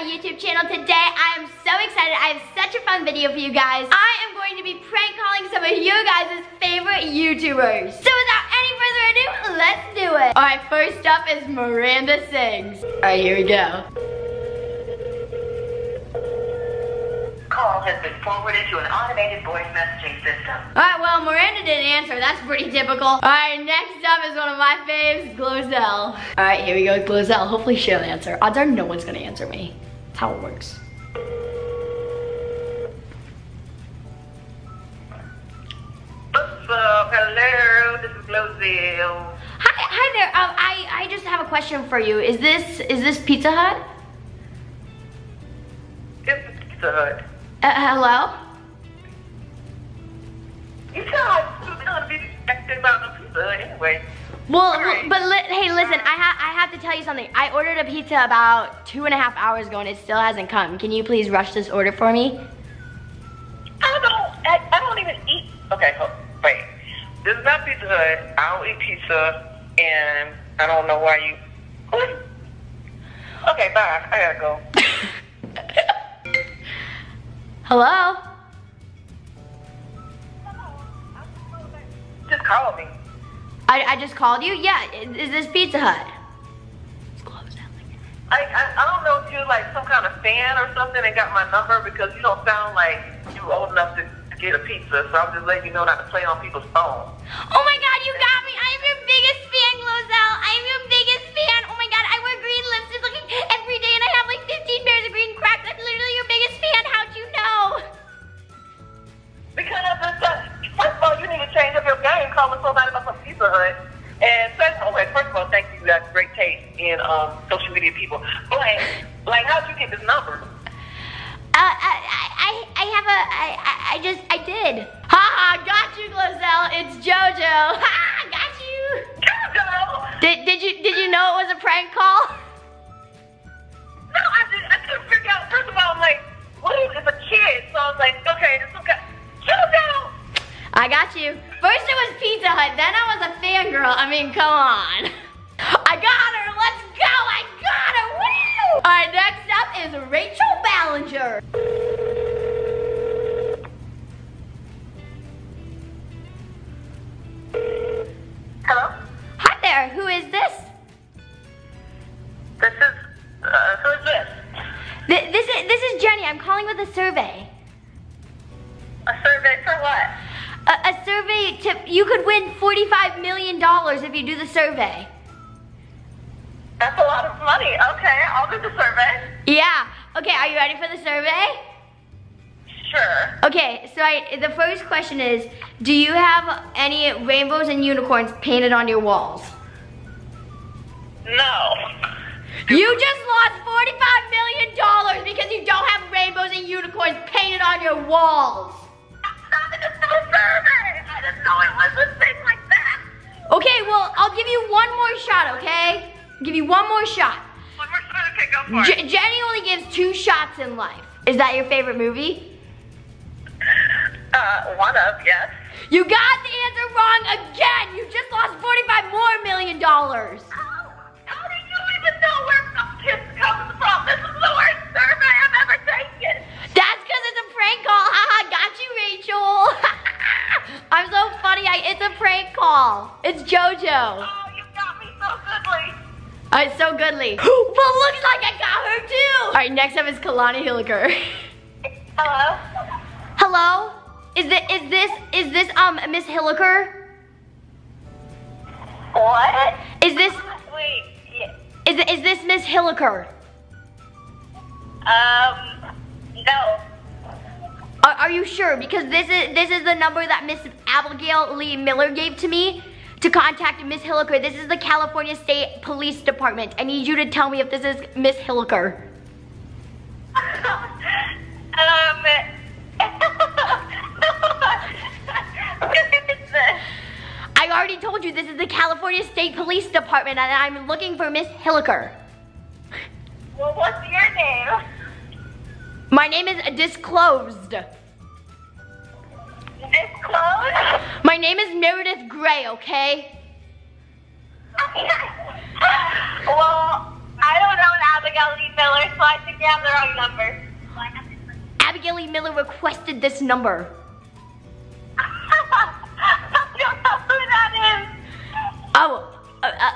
my YouTube channel. Today I am so excited. I have such a fun video for you guys. I am going to be prank calling some of you guys' favorite YouTubers. So without any further ado, let's do it. Alright, first up is Miranda Sings. Alright, here we go. Call has been forwarded to an automated voice messaging system. Alright, well, Miranda didn't answer. That's pretty typical. Alright, next up is one of my faves, GloZell. Alright, here we go, GloZell. Hopefully she'll answer. Odds are no one's gonna answer me. That's how it works. What's up? Hello, this is GloZell. Hi, hi there. Um, I, I just have a question for you. Is this is this Pizza Hut? It's Pizza Hut. Uh, hello? You guys are gonna be acting about the Pizza Hut anyway. Well, Alright. but li hey, listen. I ha I have to tell you something. I ordered a pizza about two and a half hours ago, and it still hasn't come. Can you please rush this order for me? I don't. I, I don't even eat. Okay, hold, wait. This is not Pizza Hut. I don't eat pizza, and I don't know why you. What? Okay, bye. I gotta go. Hello? Just call me. I, I just called you. Yeah. Is, is this Pizza Hut? I, I I don't know if you're like some kind of fan or something and got my number because you don't sound like you old enough to, get a pizza. So I'm just letting you know not to play on people's phone. Oh my in um, social media people. But like, how'd you get this number? Uh, I, I, I have a, I, I, just, I did. Ha ha, got you, GloZell. It's JoJo. Ha, got you. Jojo! Did, did you, did you know it was a prank call? No, I, didn't. I couldn't figure out. First of all, I'm like, what is it's a kid? So I was like, okay, there's some. Jojo! I got you. First it was Pizza Hut, then I was a fangirl. I mean, come on. I got her. All right, next up is Rachel Ballinger. Hello? Hi there. Who is this? This is, uh, who is this? Th- This is this is Jenny. I'm calling with a survey. A survey for what? A, a survey to you could win 45 million dollars if you do the survey. That's a lot of money. Okay, I'll do the survey. Yeah. Okay. Are you ready for the survey? Sure. Okay, so I, the first question is, do you have any rainbows and unicorns painted on your walls? No. You just lost $45 million because you don't have rainbows and unicorns painted on your walls. I didn't know survey. I didn't know it was a thing like that. Okay, well, I'll give you one more shot, okay? I'll give you one more shot. One more survey. Okay, go for J- Jenny only gives two shots in life. Is that your favorite movie? Uh, one of, yes. You got the answer wrong again. You just lost 45 more million dollars. How, how do you even know where some kids coming from? This is the worst survey I've ever taken. That's because it's a prank call. Haha, got you, Rachel. I'm so funny. I, it's a prank call. It's JoJo. Oh, you got me so goodly. Uh, it's so goodly. but looks like I got her too. All right, next up is Kalani Hilliker. Hello? Hello? Is this, is this, is this, um, Miss Hilliker? What? Is this, Wait. Yeah. is, is this Miss Hilliker? Um, no. Are, are you sure? Because this is, this is the number that Miss Abigail Lee Miller gave to me to contact Miss Hilliker. This is the California State Police Department. I need you to tell me if this is Miss Hilliker. Um, I already told you this is the California State Police Department and I'm looking for Miss Hilliker. well, what's your name? My name is Disclosed. Disclose? My name is Meredith Grey, okay? well, I don't know an Abigail Lee Miller, so I think Yeah, they're all number. Abigail E. Miller requested this number. I don't know who that is. Oh, uh, uh,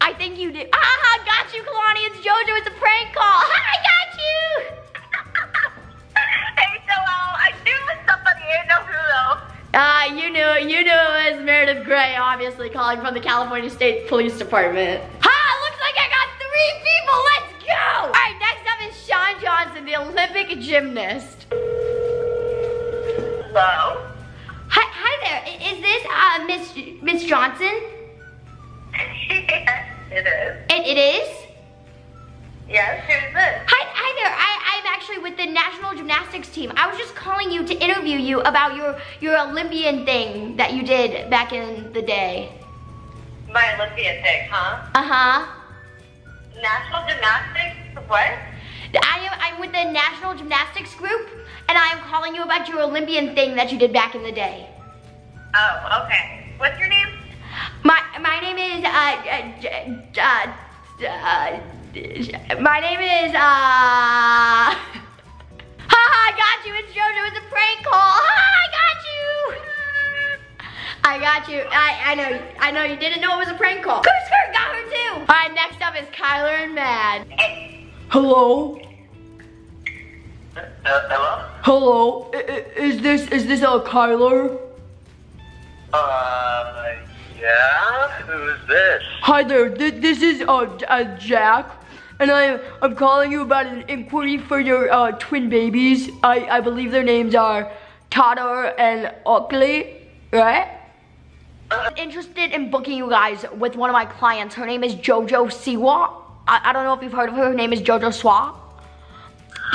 I think you did. Ah, got you, Kalani. It's JoJo. It's a prank call. I got you. hey, Joel, I knew it was somebody. I didn't know who though. Ah, you knew, you knew it was Meredith Grey, obviously calling from the California State Police Department. The Olympic gymnast. Hello. Hi, hi there. Is this uh, Miss Miss Johnson? yes, it is. It, it is. Yes, who's this? Hi, hi there. I, I'm actually with the national gymnastics team. I was just calling you to interview you about your your Olympian thing that you did back in the day. My Olympian thing, huh? Uh huh. National gymnastics? What? I am I'm with the national gymnastics group, and I am calling you about your Olympian thing that you did back in the day. Oh, okay. What's your name? My my name is uh uh, uh, uh my name is uh. Ha ha! I got you. It's JoJo. It's a prank call. Ha! I got you. I got you. I I know. I know you didn't know it was a prank call. Skirt got her too. All right. Next up is Kyler and Mad. Hello. Uh, hello? Hello. Is this is this a Kyler? Uh, yeah? Who's this? Hi there, Th- this is uh, uh, Jack, and I'm I'm calling you about an inquiry for your uh, twin babies. I I believe their names are Tata and Oakley, right? I'm interested in booking you guys with one of my clients. Her name is Jojo Siwa. I, I don't know if you've heard of her. Her name is Jojo Swa.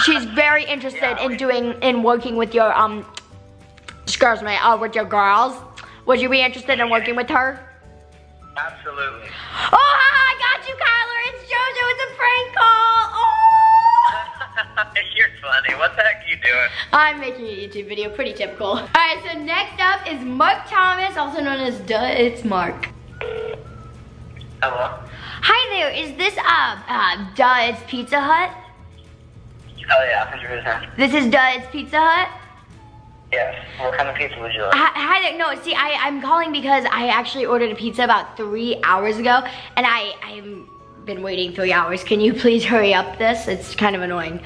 She's very interested Yeah, in doing in working with your um, excuse me, uh, with your girls. Would you be interested in working with her? Absolutely. Oh, I got you, Kyler. It's JoJo. It's a prank call. Oh. You're funny. What the heck are you doing? I'm making a YouTube video, pretty typical. All right, so next up is Mark Thomas, also known as Duh, it's Mark. Hello? Hi there, is this, uh, uh, Duh, it's Pizza Hut? Oh, yeah, 100%. This is Duh, it's Pizza Hut? Yes. What kind of pizza would you like? Hi, hi there, no, see, I, I'm calling because I actually ordered a pizza about three hours ago, and I, I've been waiting three hours. Can you please hurry up this? It's kind of annoying.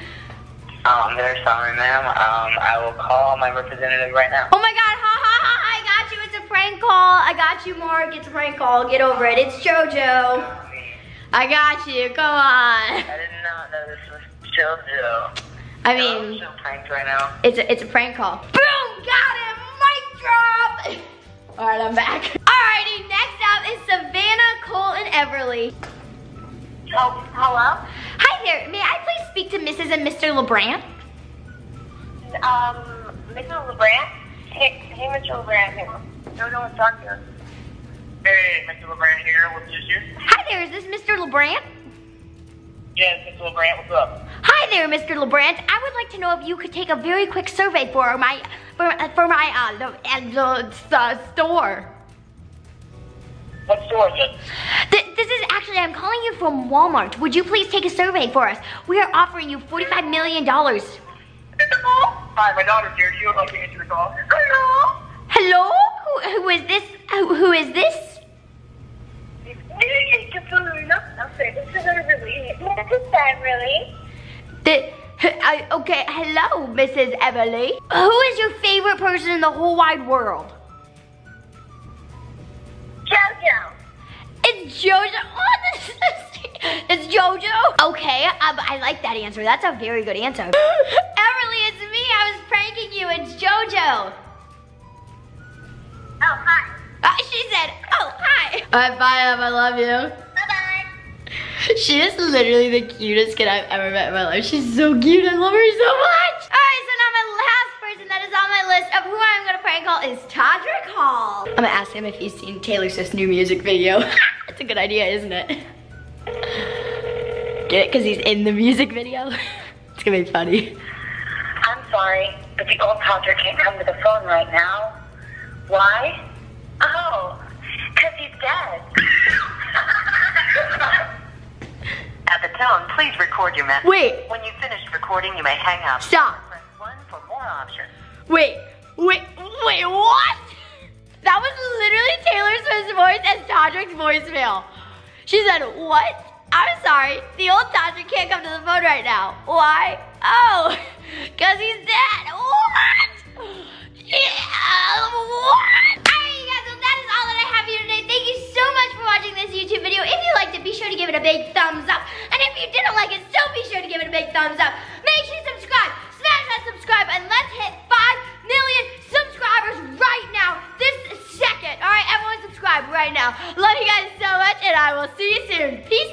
Oh, I'm very sorry, ma'am. Um, I will call my representative right now. Oh my god, ha ha ha, I got you, it's a prank call. I got you, Mark, it's a prank call, get over it. It's JoJo. I got you, come on. I did not know this was JoJo. I I'm mean, so pranked right now. it's a, it's a prank call. Boom, got him, mic drop. All right, I'm back. Alrighty, next up is Savannah, Cole, and Everly. Oh, hello? Hi there, may I please speak to Mrs. and Mr. LaBrant? Um, Mr. LaBrant? Hey, hey, Mr. LaBrant. Hey, Jojo wants to talk to you. Hey, Mr. LaBrant here. What's the issue? Hi there, is this Mr. LaBrant? Yes, Mr. LaBrant. What's up? Hi there, Mr. LaBrant. I would like to know if you could take a very quick survey for my for, for my uh, the, uh, the uh, store. What store is it? Th- this is actually I'm calling you from Walmart. Would you please take a survey for us? We are offering you 45 million dollars. Hi, my daughter's here. She'll help me answer the call. Hello? Hello? Who, who is this? Who, who is this? Okay, this is Everly. This is Everly. The, uh, okay, hello, Mrs. Emily. Who is your favorite person in the whole wide world? Jojo. It's JoJo. Oh, this is, it's JoJo. Okay, um, I like that answer. That's a very good answer. Emily, it's me. I was pranking you. It's JoJo. Oh, hi. All right, bye, Em. I love you. Bye-bye. She is literally the cutest kid I've ever met in my life. She's so cute. I love her so much. All right, so now my last person that is on my list of who I'm going to prank call is Todrick Hall. I'm going to ask him if he's seen Taylor Swift's new music video. That's a good idea, isn't it? Get it? Because he's in the music video? it's going to be funny. I'm sorry, but the old Todrick can't come to the phone right now. Why? Oh, because he's dead. At the tone, please record your message. Wait. When you've finished recording, you may hang up. Stop. Press 1 for more options. Wait, wait, wait, what? That was literally Taylor Swift's voice and Todrick's voicemail. She said, what? I'm sorry, the old Todrick can't come to the phone right now. Why? Oh, because he's dead. What? Yeah, what? Alright, you guys, well, that is all that I have for you today. Thank you so much for watching this YouTube video. If you liked it, be sure to give it a big thumbs up. Be sure to give it a big thumbs up. Make sure you subscribe. Smash that subscribe and let's hit 5 million subscribers right now. This second. Alright, everyone subscribe right now. Love you guys so much and I will see you soon. Peace.